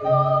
Oh.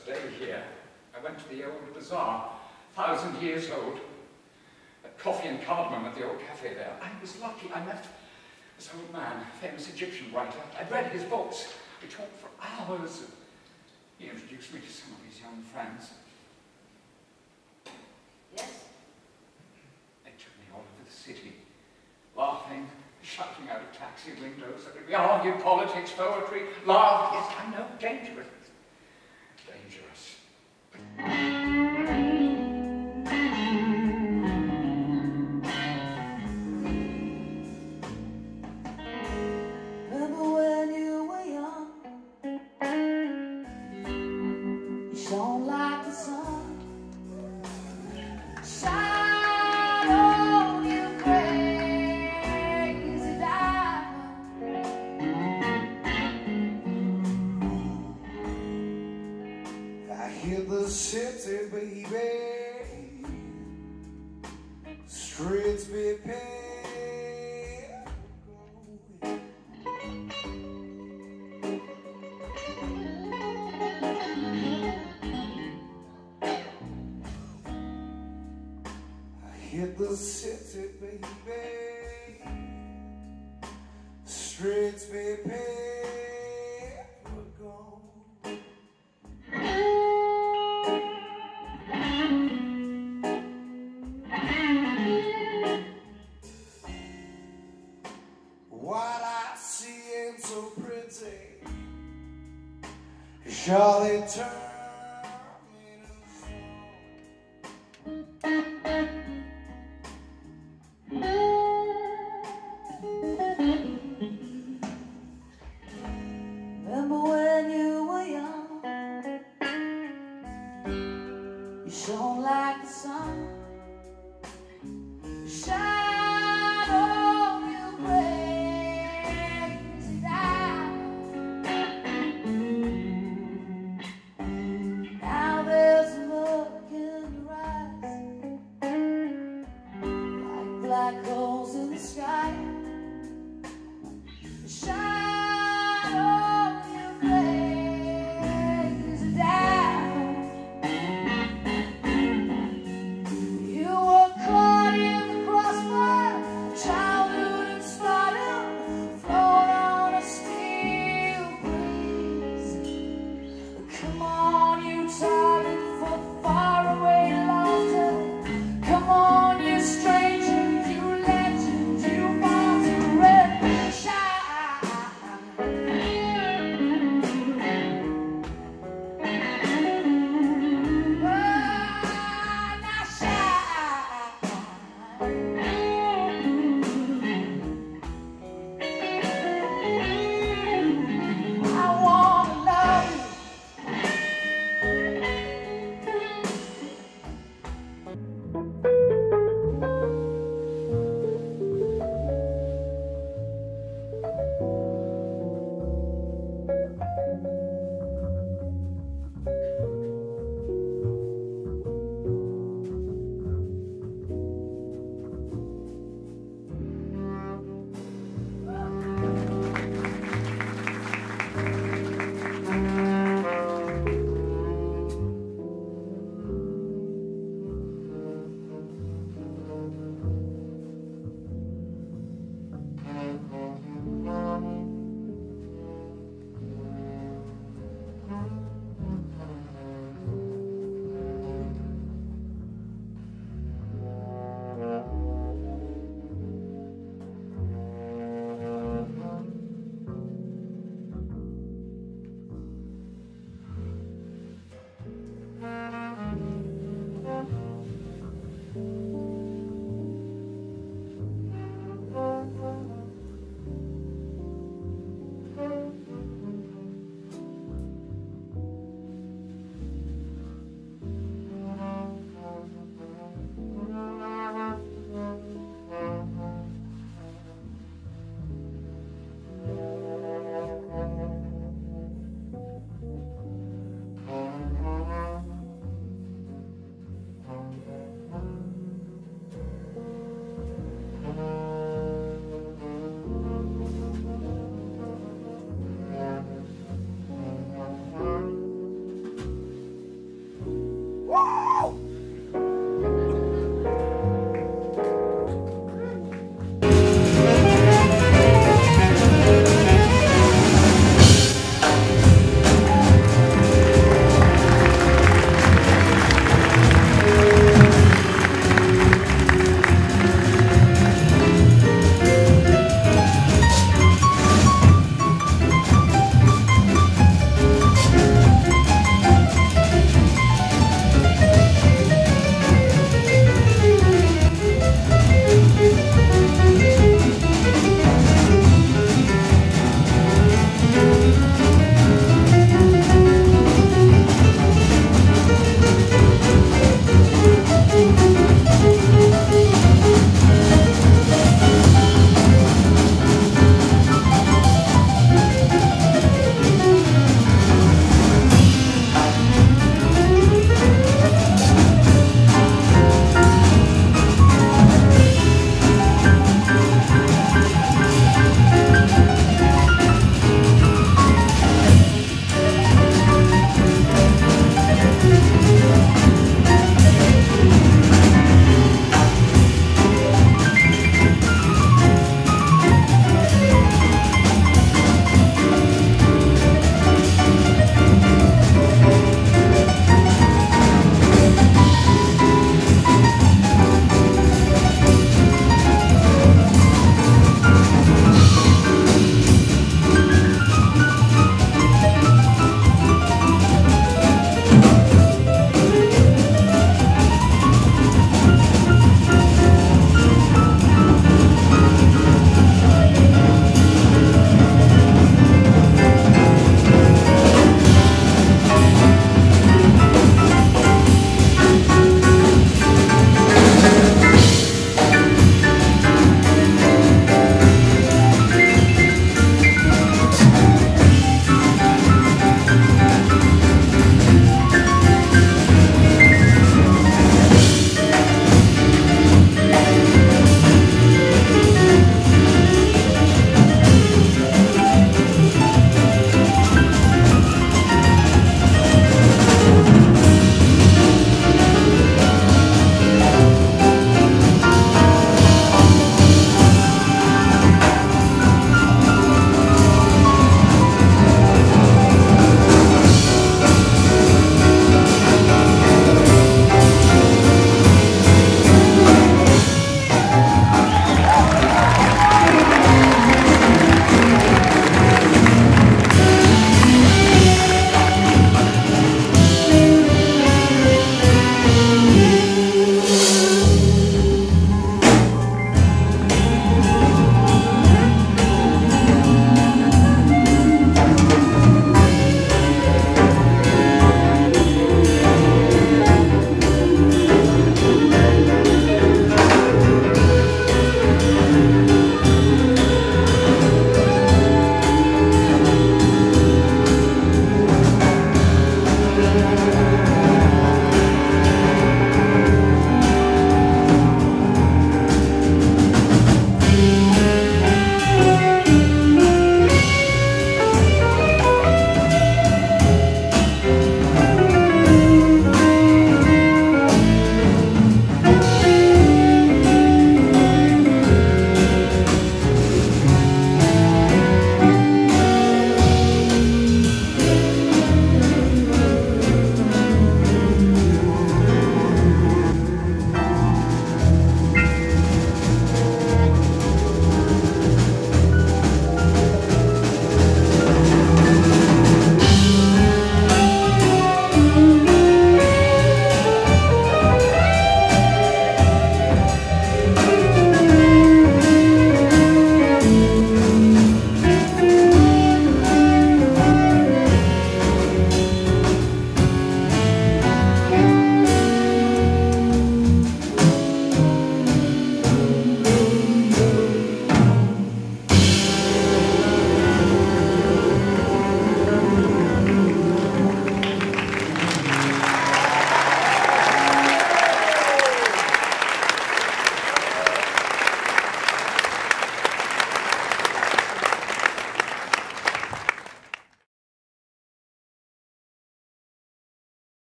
First day here, I went to the old bazaar, thousand years old. A coffee and cardamom at the old cafe there. I was lucky. I met this old man, famous Egyptian writer. I'd read his books. We talked for hours. He introduced me to some of his young friends. Yes? They took me all over the city, laughing, shouting out of taxi windows. We argued politics, poetry, laughed. Yes, I know. Dangerous. Charlie turned shone like the sun.